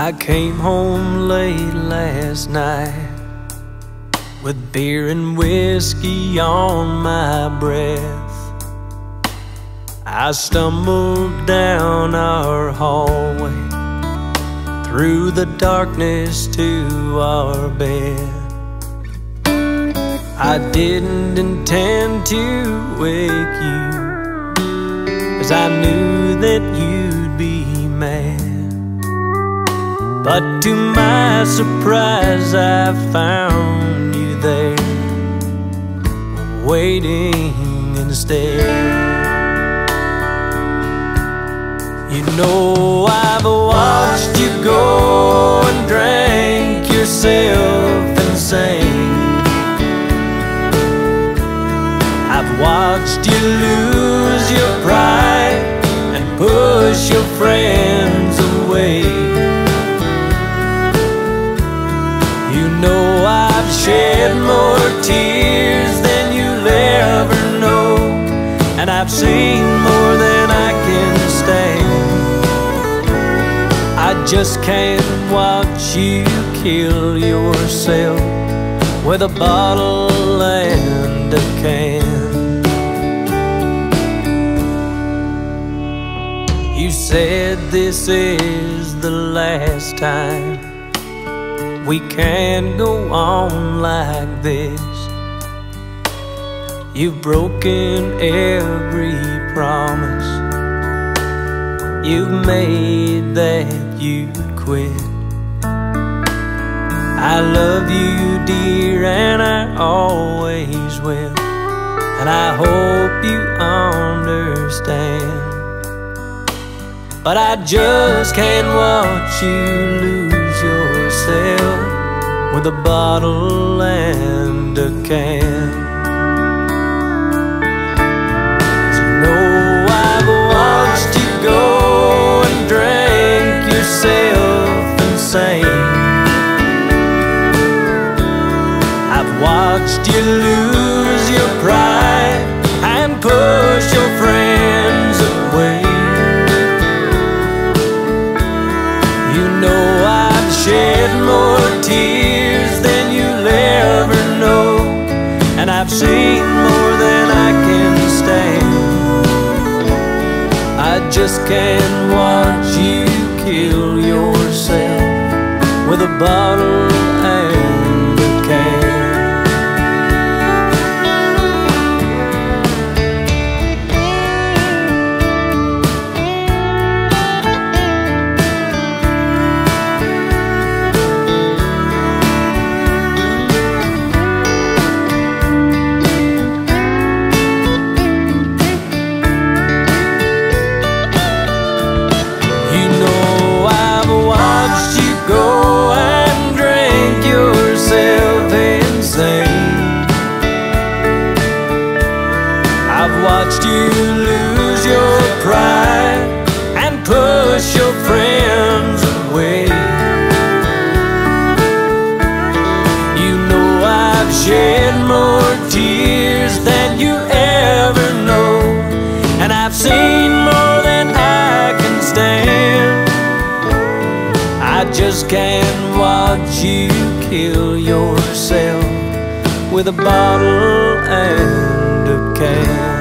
I came home late last night with beer and whiskey on my breath. I stumbled down our hallway through the darkness to our bed. I didn't intend to wake you, cause I knew that you'd But to my surprise, I found you there, waiting instead. You know, I've watched you go I've seen more than I can stand. I just can't watch you kill yourself with a bottle and a can. You said this is the last time we can't go on like this. You've broken every promise you've made that you'd quit. I love you, dear, and I always will. And I hope you understand. But I just can't watch you lose yourself with a bottle and a can. Watched you lose your pride and push your friends away. You know I've shed more tears than you'll ever know, and I've seen more than I can stand. I just can't watch you kill yourself with a bottle than you ever know, and I've seen more than I can stand. I just can't watch you kill yourself with a bottle and a can.